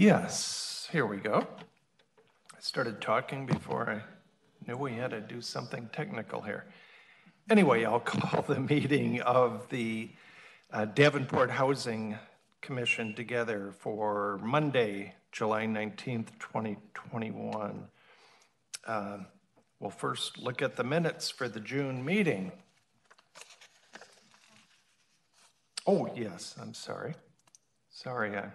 Yes, here we go. I started talking before I knew we had to do something technical here. Anyway, I'll call the meeting of the uh, Davenport Housing Commission together for Monday, July 19th, 2021. Uh, We'll first look at the minutes for the June meeting. Oh, yes, I'm sorry. Sorry, I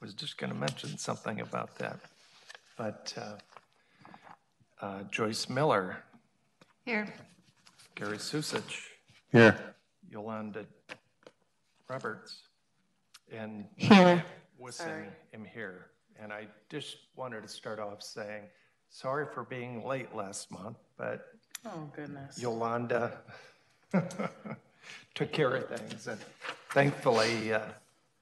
was just going to mention something about that. But uh, uh, Joyce Miller, Here. Gary Susich, Here. Yolanda Roberts, and Here. Wissing Sorry. am here. And I just wanted to start off saying, sorry for being late last month, but Oh, goodness. Yolanda took care of things. And thankfully, uh,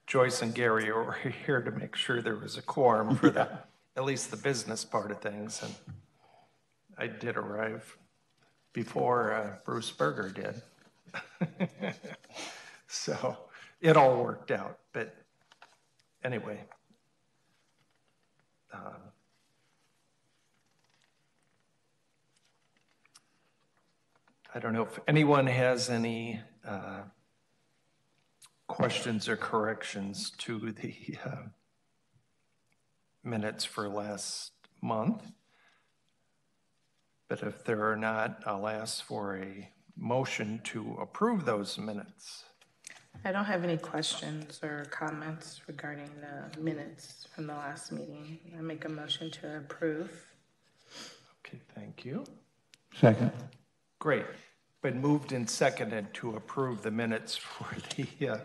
Joyce and Gary were here to make sure there was a quorum for the, at least the business part of things. And I did arrive before uh, Bruce Berger did. So it all worked out. But anyway, um, I don't know if anyone has any uh, questions or corrections to the uh, minutes for last month. But if there are not, I'll ask for a motion to approve those minutes. I don't have any questions or comments regarding the minutes from the last meeting. I make a motion to approve. Okay, thank you. Second. Great. Been moved and seconded to approve the minutes for the, uh,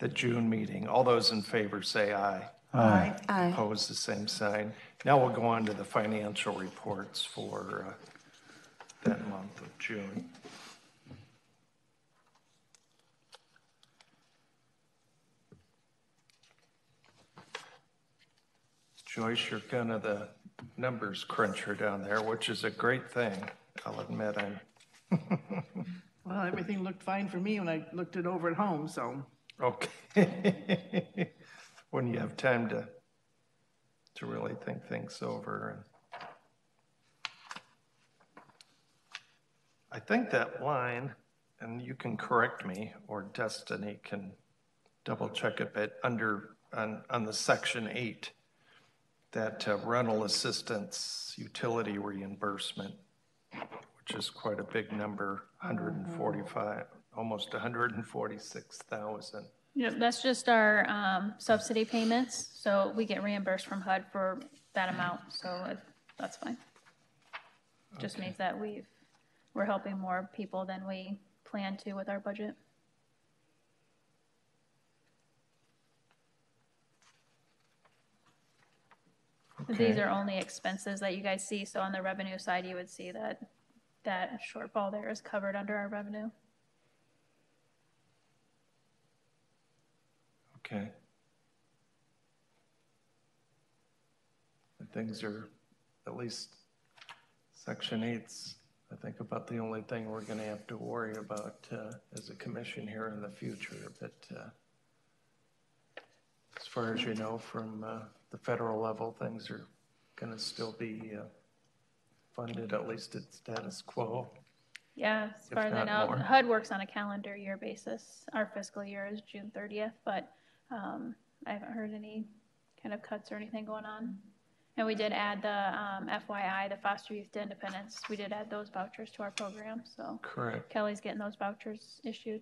the June meeting. All those in favor say aye. Aye. Aye. Opposed, the same sign. Now we'll go on to the financial reports for uh, that month of June. Joyce, you're kind of the numbers cruncher down there, which is a great thing. I'll admit I'm, Well, everything looked fine for me when I looked it over at home, so, okay. When you have time to, to really think things over and I think that line, and you can correct me, or Destiny can double check it, but under, on, on the section eight, that uh, rental assistance utility reimbursement, which is quite a big number, 145, almost 146,000. Yep, that's just our um, subsidy payments, so we get reimbursed from HUD for that amount, so it- that's fine. Just means that we've, we're helping more people than we plan to with our budget. These are only expenses that you guys see, so on the revenue side, you would see that that shortfall there is covered under our revenue. Okay. And Things are, at least section eight's, I think about the only thing we're gonna have to worry about, uh, as a commission here in the future, but, uh, as far as you know, from, uh, the federal level, things are gonna still be, uh, funded, at least at status quo. Yeah, as far as I know. HUD works on a calendar year basis. Our fiscal year is June thirtieth, but um, I haven't heard any kind of cuts or anything going on. And we did add the um, FYI, the foster youth to independence. We did add those vouchers to our program, so Correct. Kelly's getting those vouchers issued.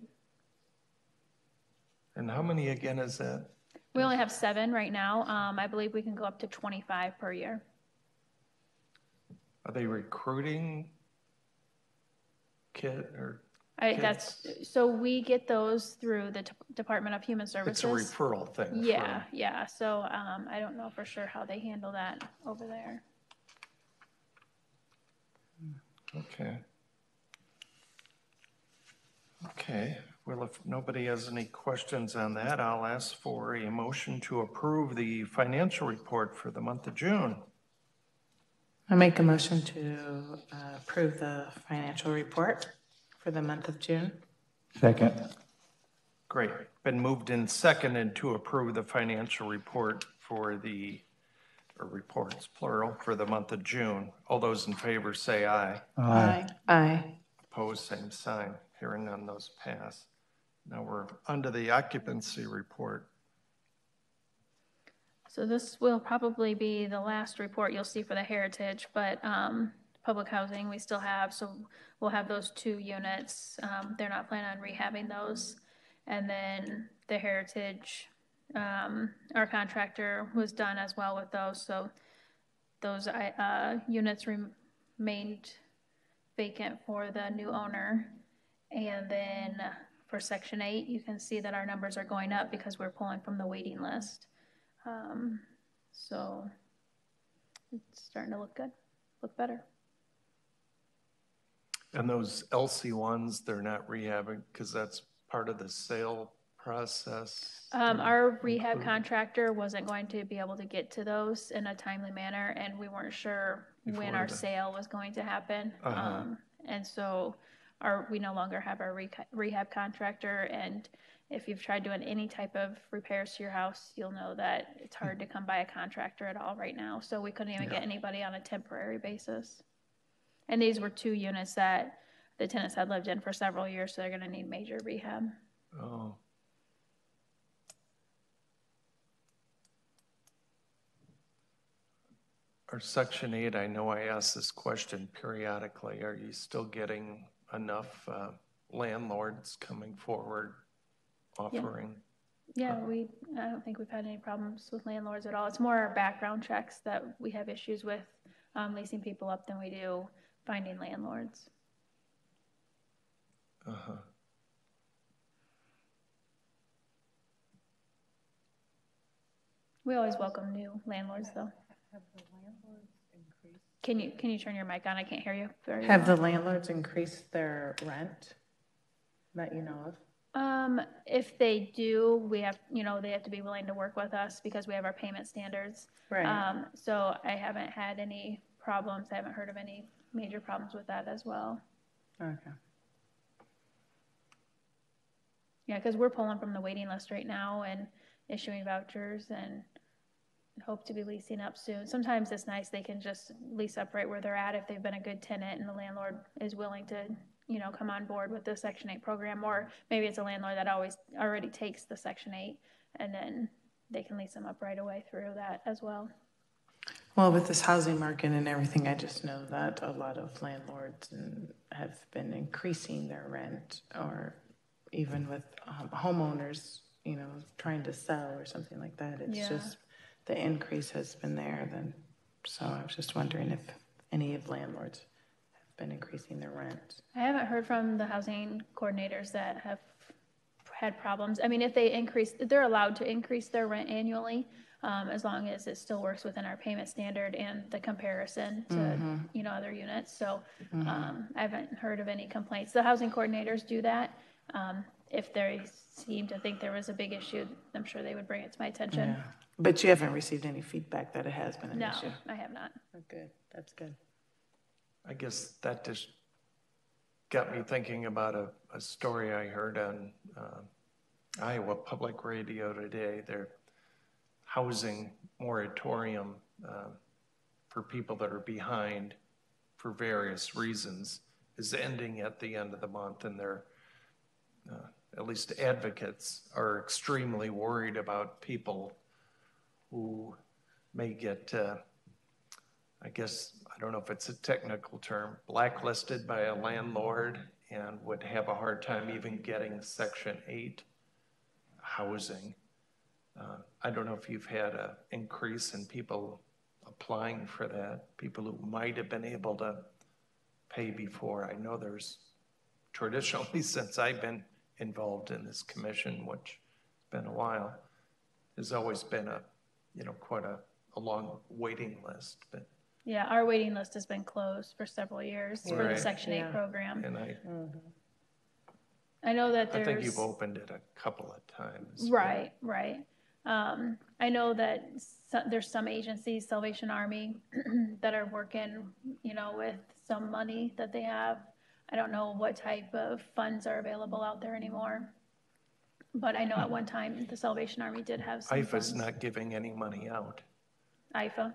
And how many again is that? We only have seven right now. Um, I believe we can go up to twenty-five per year. Are they recruiting kid or, I, that's, so we get those through the Dep- Department of Human Services. it's a Services. referral thing? from- Yeah, yeah, so, um, I don't know for sure how they handle that over there. Okay. Okay, well, if nobody has any questions on that, I'll ask for a motion to approve the financial report for the month of June. I make a motion to uh, approve the financial report for the month of June. Second. Great. Been moved in second and to approve the financial report for the, or reports plural, for the month of June. All those in favor say aye. Aye. Aye. Opposed, same sign. Hearing none, those pass. Now we're under the occupancy report. So this will probably be the last report you'll see for the Heritage, but um, public housing, we still have, so we'll have those two units. Um, They're not planning on rehabbing those. And then the Heritage, um, our contractor was done as well with those, so those uh, units remained vacant for the new owner. And then for Section 8, you can see that our numbers are going up because we're pulling from the waiting list. Um, so it's starting to look good, look better. And those LC ones, they're not rehabbing because that's part of the sale process? Um, our rehab contractor wasn't going to be able to get to those in a timely manner, and we weren't sure when our the- sale was going to happen. Uh-huh. Um, and so our, we no longer have our reca- rehab contractor, and if you've tried doing any type of repairs to your house, you'll know that it's hard to come by a contractor at all right now, so we couldn't even get anybody on a temporary basis. And these were two units that the tenants had lived in for several years, so they're gonna need major rehab. Oh. Our Section 8, I know I ask this question periodically. Are you still getting enough uh, landlords coming forward offering? Yeah, we, I don't think we've had any problems with landlords at all. It's more our background checks that we have issues with um, leasing people up than we do finding landlords. Uh-huh. We always welcome new landlords, though. Have the landlords increased? Can you, can you turn your mic on? I can't hear you very Have well. the landlords increased their rent that you know of? Um, if they do, we have, you know, they have to be willing to work with us because we have our payment standards. Right. Um, so I haven't had any problems. I haven't heard of any major problems with that as well. Okay. Yeah, because we're pulling from the waiting list right now and issuing vouchers and hope to be leasing up soon. Sometimes it's nice, they can just lease up right where they're at if they've been a good tenant and the landlord is willing to, you know, come on board with the Section 8 program. Or maybe it's a landlord that always, already takes the Section 8 and then they can lease them up right away through that as well. Well, with this housing market and everything, I just know that a lot of landlords have been increasing their rent or even with um, homeowners, you know, trying to sell or something like that. It's Yeah. just, the increase has been there then. So I was just wondering if any of landlords have been increasing their rent. I haven't heard from the housing coordinators that have had problems. I mean, if they increase, they're allowed to increase their rent annually, um, as long as it still works within our payment standard and the comparison to, you know, other units. So, um, I haven't heard of any complaints. The housing coordinators do that. Um, if they seem to think there was a big issue, I'm sure they would bring it to my attention. Yeah. But you haven't received any feedback that it has been an No, issue? I have not. Oh, Good, that's good. I guess that just got me thinking about a, a story I heard on uh, Iowa Public Radio today. Their housing moratorium uh, for people that are behind for various reasons is ending at the end of the month, and their, uh, at least advocates, are extremely worried about people who may get uh, I guess, I don't know if it's a technical term, blacklisted by a landlord and would have a hard time even getting Section 8 housing. Uh, I don't know if you've had an increase in people applying for that, people who might have been able to pay before. I know there's traditionally, since I've been involved in this commission, which has been a while, there's always been a, you know, quite a, a long waiting list, but Yeah, our waiting list has been closed for several years for the Right. Section 8 program. And I, I know that I think you've opened it a couple of times. Right, right. Um, I know that so, there's some agencies, Salvation Army, that are working, you know, with some money that they have. I don't know what type of funds are available out there anymore. But I know at one time, the Salvation Army did have some IFA's funds. not giving any money out. IFA,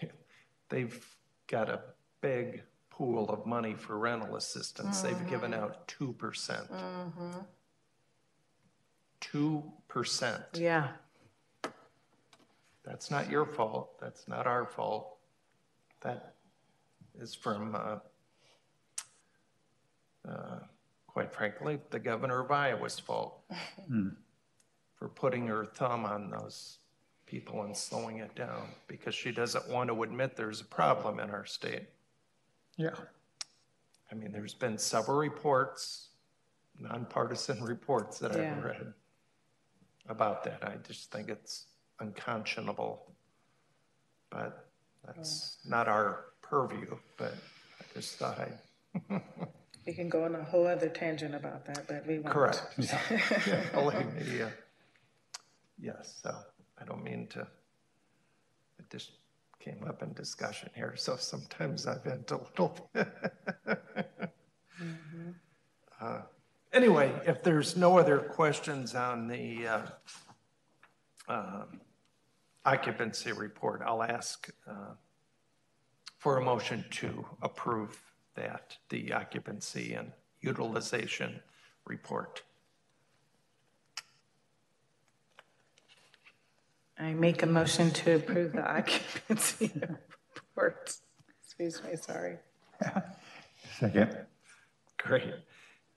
They've got a big pool of money for rental assistance. They've given out 2%. 2%. Yeah, That's not your fault. That's not our fault. That is from, uh, uh, quite frankly, the governor of Iowa's fault for putting her thumb on those people and slowing it down because she doesn't want to admit there's a problem in our state. Yeah. I mean, there's been several reports, nonpartisan reports that Yeah. I've read about that. I just think it's unconscionable. But that's not our purview, but I just thought I'd, we can go on a whole other tangent about that, but we won't. correct. Believe me, uh, yes, so I don't mean to, it just came up in discussion here, so sometimes I vent a little. Mhm. Uh, Anyway, if there's no other questions on the uh, um, occupancy report, I'll ask uh, for a motion to approve that, the occupancy and utilization report. I make a motion to approve the occupancy report. Excuse me, sorry. Second. Great.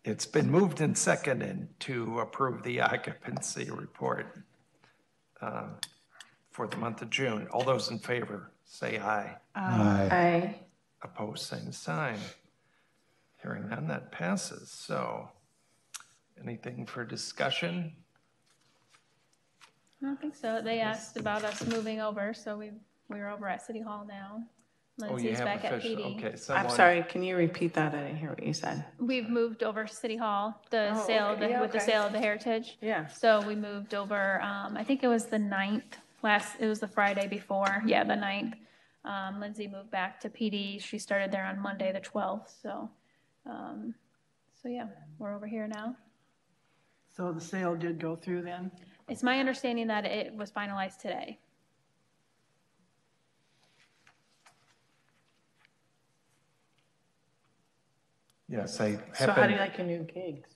It's been moved and seconded to approve the occupancy report um, for the month of June. All those in favor, say aye. Aye. Aye. Opposed, same sign. Hearing none, that passes. So anything for discussion? I don't think so. They asked about us moving over, so we, we're over at City Hall now. Oh, you Lindsay's have back at official, PD. okay. I'm sorry, can you repeat that? I didn't hear what you said. We've moved over to City Hall, the Oh, sale, okay. the- Yeah, with the okay. sale of the Heritage. Yeah. So we moved over, um, I think it was the ninth, last, it was the Friday before, yeah, the ninth. Um, Lindsay moved back to PD. She started there on Monday, the twelfth, so, um, so yeah, we're over here now. So the sale did go through then? It's my understanding that it was finalized today. Yes, I So how do you like your new gigs?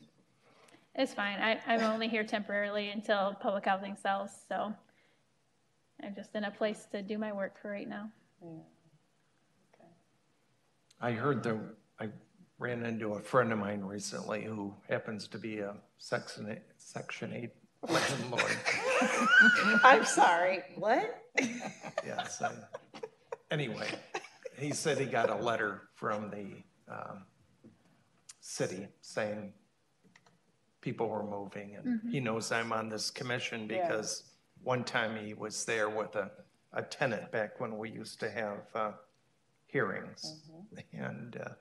It's fine. I, I'm only here temporarily until public housing sells, so I'm just in a place to do my work for right now. Yeah. Okay. I heard the, I ran into a friend of mine recently who happens to be a Section eight, Section 8 landlord. I'm sorry, what? Yes, I, anyway, he said he got a letter from the um, city saying people were moving, and he knows I'm on this commission because one time he was there with a, a tenant back when we used to have uh, hearings. And uh,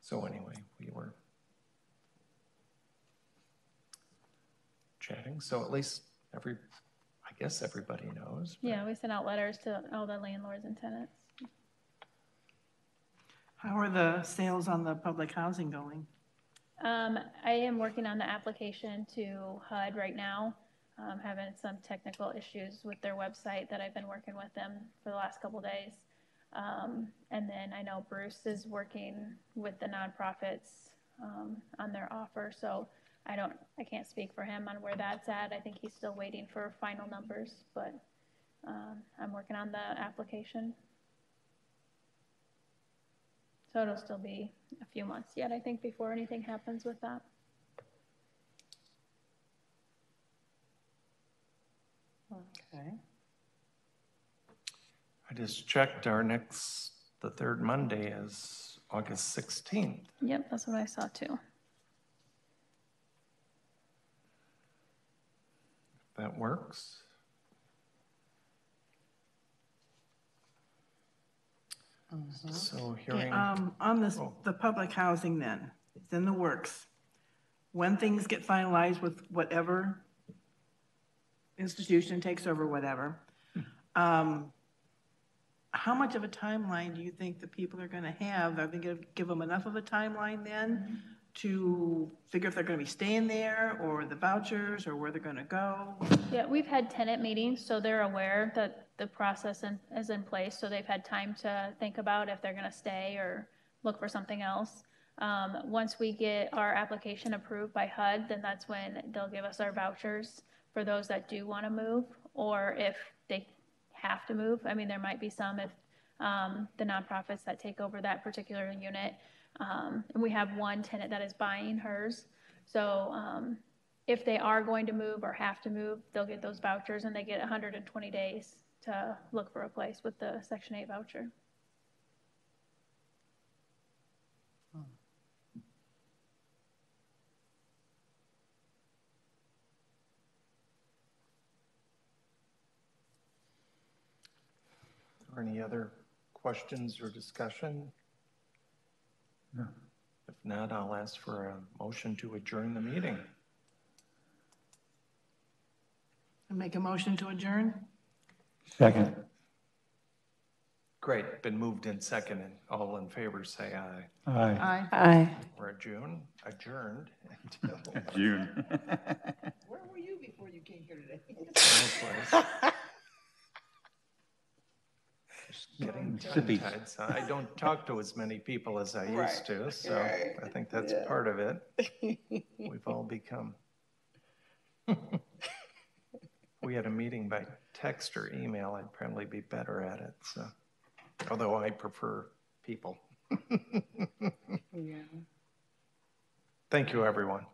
so anyway, we were chatting, so at least every, I guess everybody knows. but- Yeah, we sent out letters to all the landlords and tenants. How are the sales on the public housing going? Um, I am working on the application to HUD right now. Um, having some technical issues with their website that I've been working with them for the last couple days. Um, and then I know Bruce is working with the nonprofits, um, on their offer, so I don't, I can't speak for him on where that's at. I think he's still waiting for final numbers, but, um, I'm working on the application. So it'll still be a few months yet, I think, before anything happens with that. Okay. I just checked, our next, the third Monday is August 16th. Yep, that's what I saw too. That works? So Okay, hearing, Um, on this, Oh. the public housing then, it's in the works. When things get finalized with whatever institution takes over whatever, um, how much of a timeline do you think the people are gonna have? Are they gonna give them enough of a timeline then to figure if they're gonna be staying there, or the vouchers, or where they're gonna go? Yeah, we've had tenant meetings, so they're aware that the process in- is in place, so they've had time to think about if they're gonna stay or look for something else. Um, once we get our application approved by HUD, then that's when they'll give us our vouchers for those that do wanna move, or if they have to move. I mean, there might be some if, um, the nonprofits that take over that particular unit. Um, and we have one tenant that is buying hers, so, um, if they are going to move or have to move, they'll get those vouchers and they get hundred and twenty days to look for a place with the section eight voucher. Or any other questions or discussion? No. If not, I'll ask for a motion to adjourn the meeting. I make a motion to adjourn? Second. Great, been moved in second, and all in favor say aye. Aye. Aye. Aye. We're adjourned, adjourned until June. Where were you before you came here today? no place. Just Getting mm-hmm. Sippies. tongue-tied, so I don't talk to as many people as I used to, so I think that's part of it. We've all become. We had a meeting by text or email, I'd probably be better at it, so, although I prefer people. Yeah. Thank you, everyone.